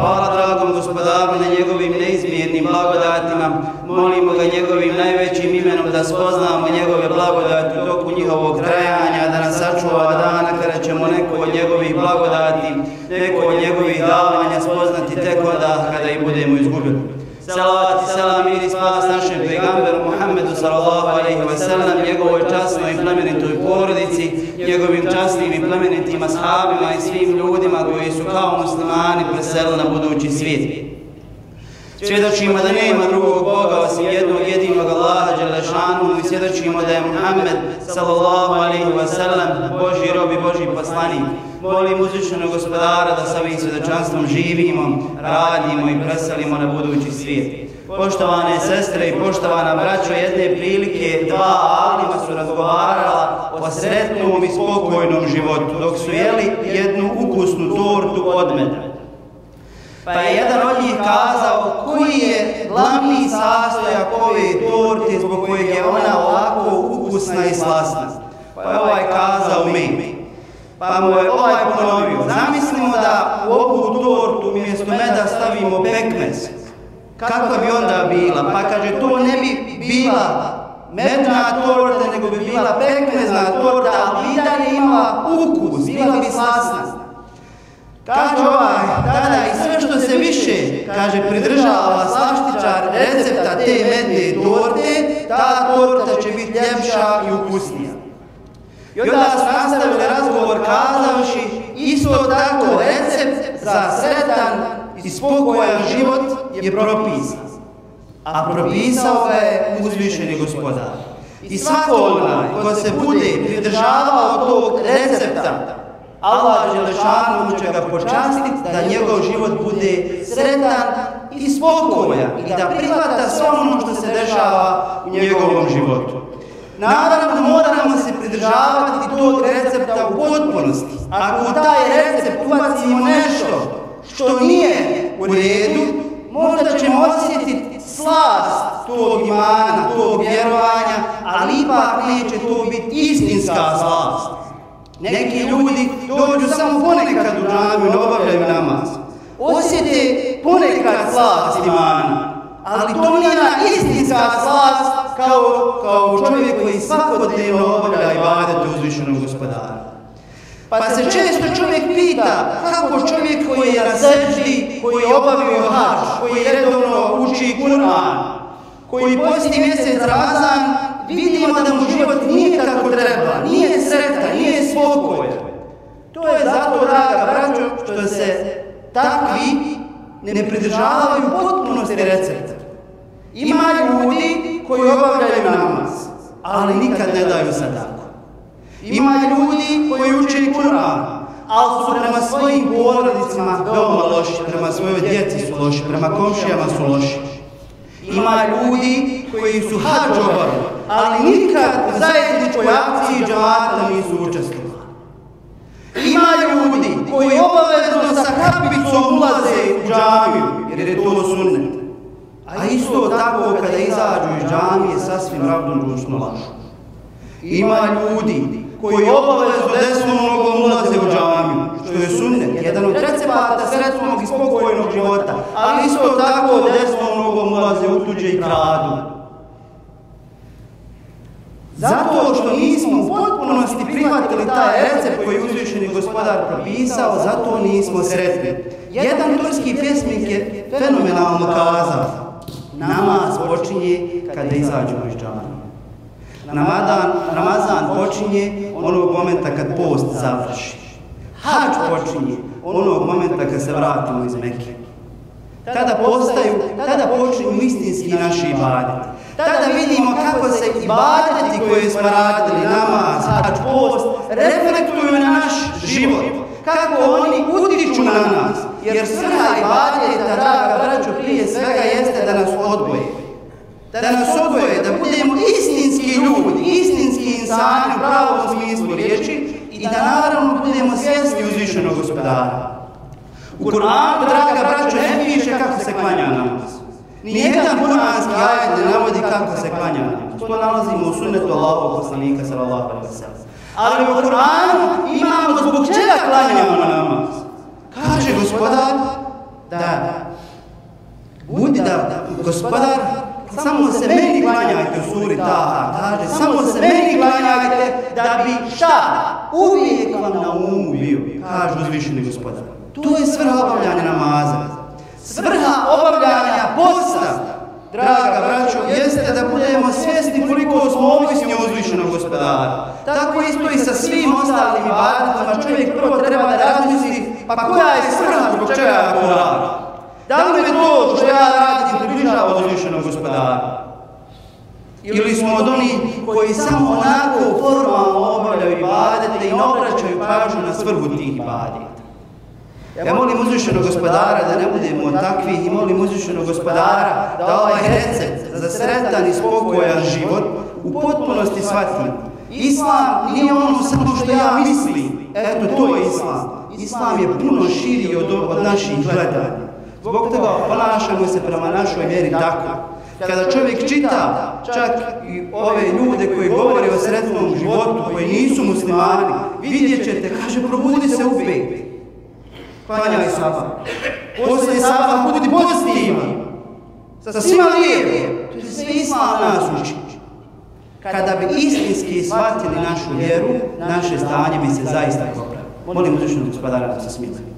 Hvala dragom gospodaru na njegovim neizmjernim blagodatima. Molimo ga njegovim najvećim imenom da spoznamo njegove blagodati u toku njihovog trajanja, da nas sačuva dana kada ćemo neko od njegovih blagodati, neko od njegovih davanja spoznati tek onda kada ih budemo izgubili. Salavat i selam mir i spas našem pejgamberu Muhammedu sallallahu alaihi wa sallam, njegovoj časnoj i plemenitoj njegovim časnim i plemenitim ashabima i svim ljudima koji su kao muslimani preselili na budući svijet. Svjedočimo da nema drugog Boga osim jednog jedinog Allaha Đelešanu i svjedočimo da je Muhammed sallallahu alaihi wa sallam Boži rob i Boži poslanik. Molim uzvišenog gospodara da sa ovim svjedočanstvom živimo, radimo i preselimo na budući svijet. Poštovane sestre i poštovana braćo, jedne prilike dva alima su razgovarala o sretnom i spokojnom životu, dok su jeli jednu ukusnu tortu od meda. Pa je jedan od njih kazao koji je glavni sastojak ove torte zbog kojeg je ona ovako ukusna i slasna. Pa je ovaj kazao mi. Pa mu je ovaj ponovio. Zamislimo Kakva bi onda bila? Pa kaže to ne bi bila medna torta, nego bi bila pekmezna torta, ali bi dalje imala ukus, bila bi slasna. Kaže ovaj, tada i sve što se više, kaže, pridržava slaštičar recepta te medne torte, ta torta će biti ljepša i ukusnija. I onda su nastavili razgovor kazavši, isto tako recept za sretan i spokojan život je propisan. A propisao ga je uzvišeni gospodar. I svako onaj ko se bude pridržavao tog recepta, Allah Želešanu će ga počastiti da njegov život bude sretan i spokojan i da prihvata sve ono što se dešava u njegovom životu. Naravno, moramo se pridržavati tog recepta u potpunosti. Ako u taj recept ubacimo nešto što nije u redu, možda ćemo osjetiti slast tog imana, tog vjerovanja, ali ipak neće to biti istinska slast. Neki ljudi dođu samo ponekad u džamiju, ne obavljaju namaz. Osjete ponekad slast imana, ali to nije istinska slast kao, čovjek koji svakodnevno obavlja i badete uzvišenog gospodara. Pa se često čovjek pita kako čovjek koji je seždi, koji je obavio hač, koji redovno uči Kur'an, koji posti mjesec Ramazan, vidimo da mu život nije kako treba, nije sretan, nije spokojan. To je zato, draga braćo, što se takvi ne pridržavaju potpunosti recepta. Ima ljudi koji obavljaju namaz, ali nikad ne daju sadaku. Ima ljudi koji uče Kur'an, ali su prema svojim porodicama veoma loši, prema svojoj djeci su loši, prema komšijama su loši. Ima ljudi koji su hađ obavili, ali nikad u zajedničkoj akciji džamata nisu učestvovali. Ima ljudi koji obavezno sa kapicom ulaze u džamiju, jer je to sunnet. A isto tako kada izađu iz džamije sasvim ravnodušno lažu. Ima ljudi koji obavezno desnom nogom ulaze u džamiju, što je sunnet, jedan od recepata sretnog i spokojnog života, ali isto tako desnom nogom ulaze u tuđe i kradu. Zato što nismo u potpunosti prihvatili taj recept koji je uzvišeni gospodar propisao, zato nismo sretni. Jedan turski pjesmik je fenomenalno kazao, namaz počinje kada izađemo iz džamije. Ramadan, Ramazan počinje onog momenta kad post završi. Hač počinje onog momenta kad se vratimo iz Mekke. Tada postaju, tada počinju istinski naši ibadeti. Tada vidimo kako se ibadeti koje smo radili, namaz, hač, post, reflektuju na naš život. Kako oni utiču na nas. Jer svrha ibadeta, draga braćo, prije svega jeste da nas odboje da nas odvoje, da budemo istinski ljudi, istinski insani u pravom smislu riječi i da naravno budemo svjesni uzvišenog gospodara. U Kur'anu, draga braćo, ne piše kako se klanja namaz. Nijedan kuranski ajet ne navodi kako se klanja namaz. To nalazimo u sunnetu Allahovog poslanika alejhi ve sellem. Ali u Kur'anu imamo zbog čega klanjamo namaz. Kaže gospodar, da budi da gospodar samo se meni klanjajte u suri Taha, kaže, samo se meni klanjajte da bi šta? Uvijek vam na umu bio, kaže uzvišeni gospodar. To je svrha obavljanja namaza. Svrha obavljanja posta, draga braćo, jeste da budemo svjesni koliko smo ovisni uzvišenog gospodara. Tako isto i sa svim ostalim ibadetama čovjek prvo treba da razmisli, pa koja je svrha zbog čega ja to? Da li me to što ja radim približava uzvišenog gospodara? Ili smo od onih koji samo onako formalno obavljaju ibadete i ne obraćaju pažnju na svrhu tih ibadeta? Ja molim uzvišenog gospodara da ne budemo od takvih i molim uzvišenog gospodara da ovaj recept za sretan i spokojan život u potpunosti shvatim. Islam nije ono samo što ja mislim, eto to je Islam. Islam je puno širi od, od naših gledanja. Zbog toga ponašamo se prema našoj vjeri tako. Kada čovjek čita čak i ove ljude koji govore o sretnom životu, koji nisu muslimani, vidjet ćete, kaže, probudi se u. Klanjaj sabah. Poslije sabah budi pozitivan. Sa svima lijepo. To je sve islam nas uči. Kada bi istinski shvatili našu vjeru, naše stanje bi se zaista popravilo. Molim uzvišenog gospodara da se smije.